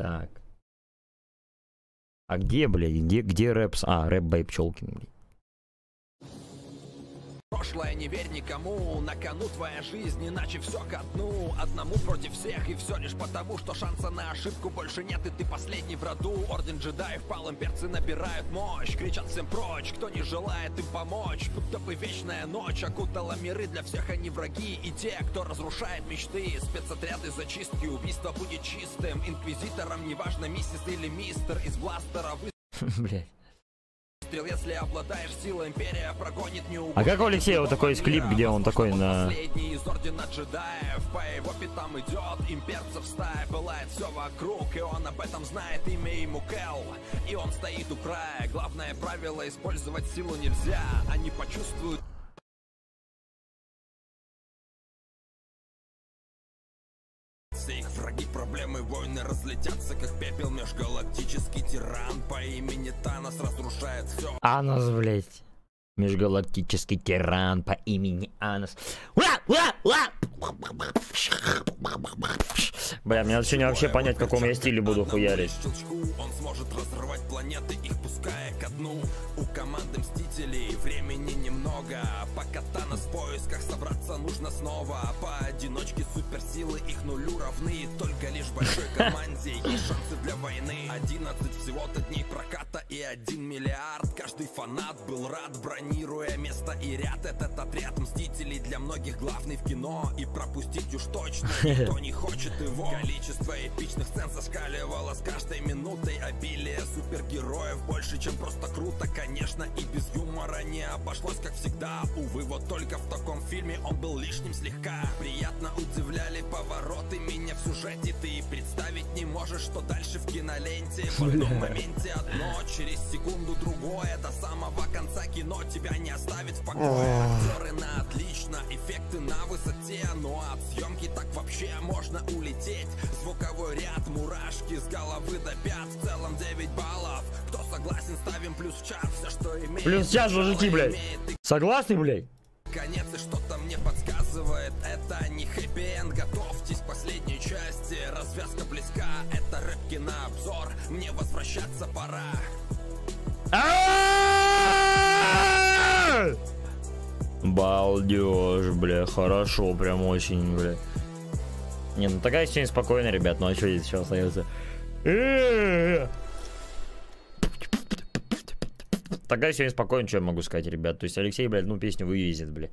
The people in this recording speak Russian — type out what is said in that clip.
Так. А где, блядь, где, где рэп? с- А, рэп Бэй Пчелкин, блядь. Прошлое не верь никому, на кону твоя жизнь, иначе все ко дну. Одному против всех, и все лишь потому, что шанса на ошибку больше нет И ты последний в роду, орден джедаев пал, имперцы набирают мощь Кричат всем прочь, кто не желает им помочь. Будто бы вечная ночь окутала миры, для всех они враги. И те, кто разрушает мечты, спецотряды зачистки Убийство будет чистым, инквизитором, неважно миссис или мистер Из бластера Блядь. Выстрел, если обладаешь силой, империя прогонит не А как у Алексея вот такой есть клип, где он такой на... Последний из ордена джедаев По его пятам идет имперцев стая Пылает все вокруг, и он об этом знает Имя ему Кэл, и он стоит у края. Главное правило использовать силу нельзя Они почувствуют их враги, проблемы, войны разлетятся, как пепел Межгалактический тиран по имени Танос разрушает все Анос, блядь. Межгалактический тиран по имени Анос. Ура! Ура! Ура! Бля, мне надо сегодня вообще понять, в каком я стиле буду хуярить. он сможет разрывать планеты, их пуская ко дну. У команды Мстителей времени немного, поисках собраться нужно снова. Поодиночке суперсилы их нулю равны, только лишь большой команде есть шансы для войны. 11 всего-то дней проката и 1 миллиард. Каждый фанат был рад, бронируя место и ряд. Этот отряд Мстителей для многих главный в кино, и пропустить уж точно никто не хочет его. Количество эпичных сцен зашкаливало с каждой минутой Обилие супергероев больше, чем просто круто Конечно, и без юмора не обошлось, как всегда Увы, вот только в таком фильме он был лишним слегка Приятно удивляли повороты меня в сюжете Ты и можешь, что дальше в киноленте. В одном моменте одно, через секунду другое. До самого конца кино тебя не оставит в покое. Актеры на отлично, эффекты на высоте. Но от съемки так вообще можно улететь. Звуковой ряд, мурашки с головы до пят. В целом 9 баллов. Кто согласен, ставим плюс в чат. Все, что имеет Плюс в чат, мужики, блядь. Согласны, блядь? конец И что-то мне подсказывает Это не хэппи-энд. Готовьтесь части Развязка близка Это рэп на обзор Мне возвращаться пора Балдеж, бля, хорошо, прям очень, бля. Не, ну такая сегодня спокойная, ребят, ну а что здесь еще остается? Такая сегодня спокойная, что я могу сказать, ребят. То есть Алексей, блядь, ну песню вывезет, бля.